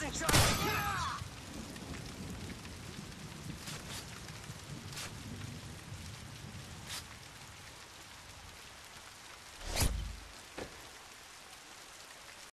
Losing shot!